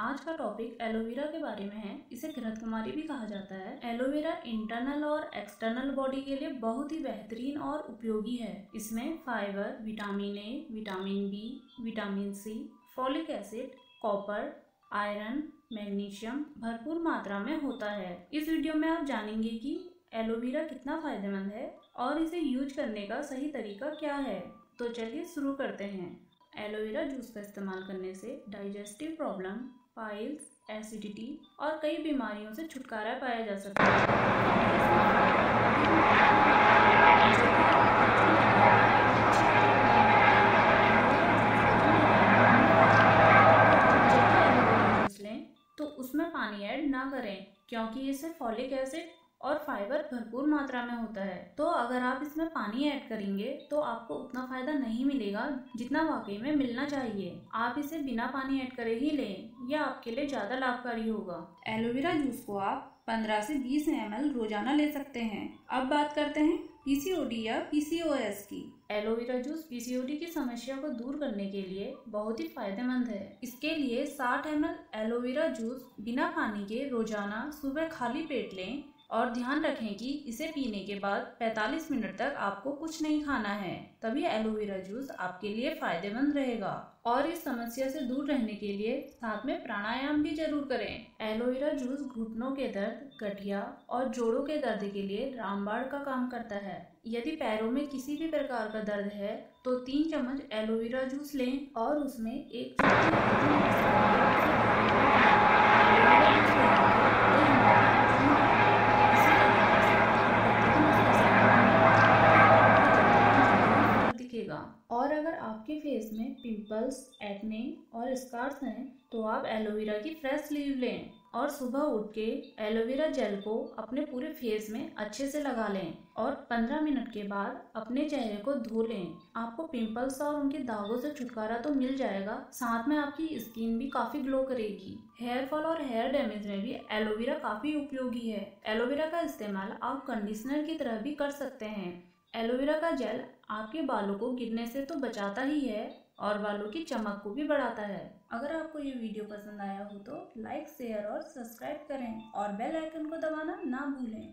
आज का topic aloe vera के बारे में है। इसे घृत कुमारी भी कहा जाता है। एलोवेरा इंटरनल और एक्सटर्नल बॉडी के लिए बहुत ही बेहतरीन और उपयोगी है। इसमें fibre vitamin A vitamin B vitamin C folic acid copper iron magnesium भरपूर मात्रा में होता है। इस वीडियो में आप जानेंगे कि एलोवेरा कितना फ़ायदेमंद है और इसे यूज़ करने का सही तरीका क्या है। तो चलिए शुरू करते हैं। एलोवेरा जूस का इस्तेमाल करने से डाइजेस्टिव प्रॉब्लम पाइल्स एसिडिटी और कई बीमारियों से छुटकारा पाया जा सकता है। तो उसमें पानी ऐड ना करें, क्योंकि इससे फॉलिक एसिड और फाइबर भरपूर मात्रा में होता है। तो अगर आप इसमें पानी ऐड करेंगे तो आपको उतना फ़ायदा नहीं मिलेगा जितना वाकई में मिलना चाहिए। आप इसे बिना पानी ऐड करे ही लें यह आपके लिए ज़्यादा लाभकारी होगा। एलोवेरा जूस को आप 15 से 20 एम रोज़ाना ले सकते हैं। अब बात करते हैं पीसीओडी या पीसीओएस की। एलोवेरा जूस पीसीओडी की समस्या को दूर करने के लिए बहुत ही फ़ायदेमंद है। इसके लिए 60 एम एलोवेरा जूस बिना पानी के रोज़ाना सुबह खाली पेट लें और ध्यान रखें कि इसे पीने के बाद 45 मिनट तक आपको कुछ नहीं खाना है, तभी एलोवेरा जूस आपके लिए फ़ायदेमंद रहेगा। और इस समस्या से दूर रहने के लिए साथ में प्राणायाम भी ज़रूर करें। एलोवेरा जूस घुटनों के दर्द, गठिया और जोड़ों के दर्द के लिए रामबाड़ का काम करता है। यदि पैरों में किसी भी प्रकार का दर्द है तो तीन चम्मच एलोवेरा जूस लें और उसमें एक और अगर आपके फेस में पिंपल्स एक्ने और स्कार्स हैं तो आप एलोवेरा की फ्रेश लीव लें और सुबह उठ के एलोवेरा जेल को अपने पूरे फेस में अच्छे से लगा लें और 15 मिनट के बाद अपने चेहरे को धो लें। आपको पिंपल्स और उनके दागों से छुटकारा तो मिल जाएगा, साथ में आपकी स्किन भी काफ़ी ग्लो करेगी। हेयर फॉल और हेयर डैमेज में भी एलोवेरा काफ़ी उपयोगी है। एलोवेरा का इस्तेमाल आप कंडीशनर की तरह भी कर सकते हैं। एलोवेरा का जेल आपके बालों को गिरने से तो बचाता ही है और बालों की चमक को भी बढ़ाता है। अगर आपको ये वीडियो पसंद आया हो तो लाइक, शेयर और सब्सक्राइब करें और बेल आइकन को दबाना ना भूलें।